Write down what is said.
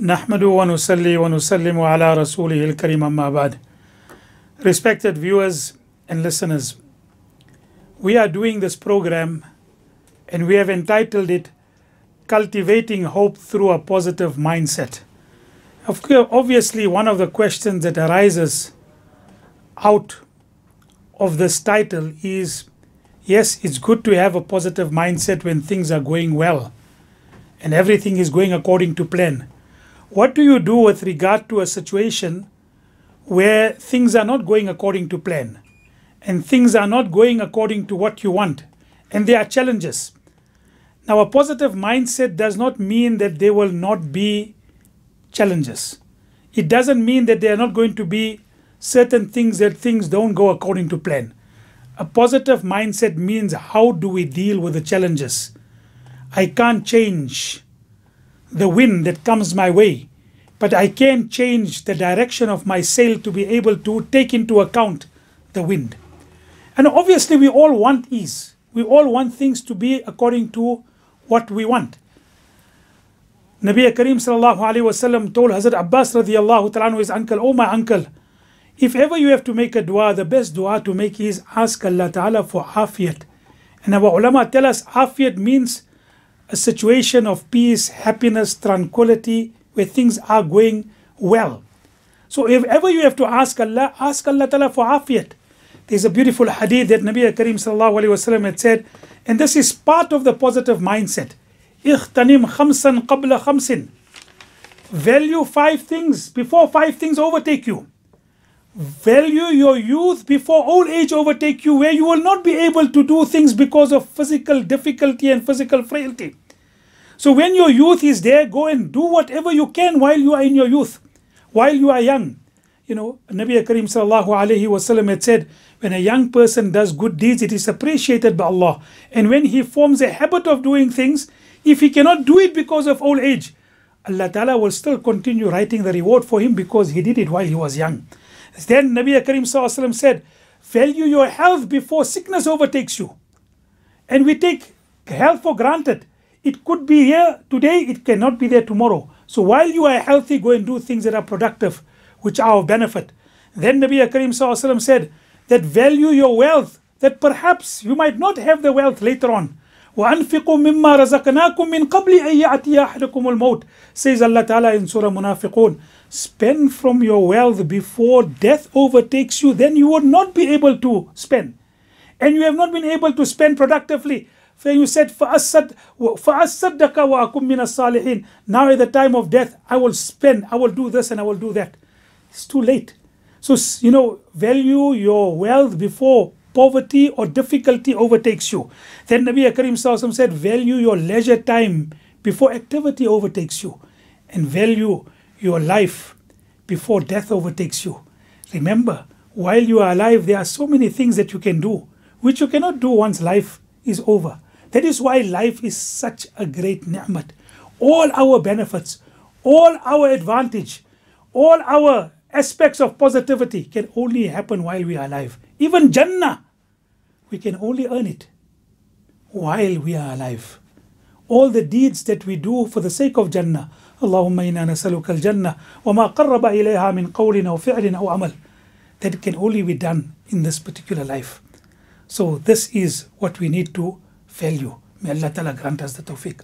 Nahmadu wa nusalli wa nusallimu ala rasulihil karim amma ba'd. Respected viewers and listeners, we are doing this program and we have entitled it Cultivating Hope Through a Positive Mindset. Obviously, one of the questions that arises out of this title is yes, it's good to have a positive mindset when things are going well and everything is going according to plan. What do you do with regard to a situation where things are not going according to plan and things are not going according to what you want and there are challenges? Now, a positive mindset does not mean that there will not be challenges. It doesn't mean that there are not going to be certain things that things don't go according to plan. A positive mindset means how do we deal with the challenges? I can't change the wind that comes my way, but I can change the direction of my sail to be able to take into account the wind. And obviously, we all want ease. We all want things to be according to what we want. Nabi Kareem wasallam told Hazrat Abbas radiallahu ta'ala his uncle, Oh my uncle, if ever you have to make a dua, the best dua to make is ask Allah Ta'ala for afiyat. And our ulama tell us afiyat means a situation of peace, happiness, tranquility, where things are going well. So if ever you have to ask Allah, ask Allah Ta'ala for afiyat. There's a beautiful hadith that Nabi Kareem sallallahu alayhi wasallam had said, and this is part of the positive mindset. اغتنم خمسا قبل خمس. Value five things before five things overtake you. Value your youth before old age overtake you, where you will not be able to do things because of physical difficulty and physical frailty. So when your youth is there, go and do whatever you can while you are in your youth, while you are young. You know, Nabi Karim sallallahu alayhi wasallam had said, when a young person does good deeds, it is appreciated by Allah. And when he forms a habit of doing things, if he cannot do it because of old age, Allah Ta'ala will still continue writing the reward for him because he did it while he was young. Then Nabi Karim said, value your health before sickness overtakes you. And we take health for granted. It could be here today, it cannot be there tomorrow. So while you are healthy, go and do things that are productive, which are of benefit. Then Nabi Karim said that value your wealth, that perhaps you might not have the wealth later on. وأنفقوا مما رزقناكم من قبل أن يأتي أحدكم الموت says Allah Ta'ala in Surah Munafiqun spend from your wealth before death overtakes you then you would not be able to spend and you have not been able to spend productively for you said فَأَصَّدَّقَ وَأَكُمْ مِنَ الصَّالِحِينَ Now at the time of death, I will spend, I will do this and I will do that. It's too late. So, you know, value your wealth before poverty or difficulty overtakes you. Then Nabi Karim said, value your leisure time before activity overtakes you. And value your life before death overtakes you. Remember, while you are alive, there are so many things that you can do, which you cannot do once life is over. That is why life is such a great ni'mat. All our benefits, all our advantage, all our aspects of positivity can only happen while we are alive. Even Jannah, we can only earn it while we are alive. All the deeds that we do for the sake of Jannah. اللهم إنا نسألك الجنة وما قرب إليها من قول أو فعل أو عمل. That can only be done in this particular life. So this is what we need to value. May Allah Ta'ala grant us the tawfiq.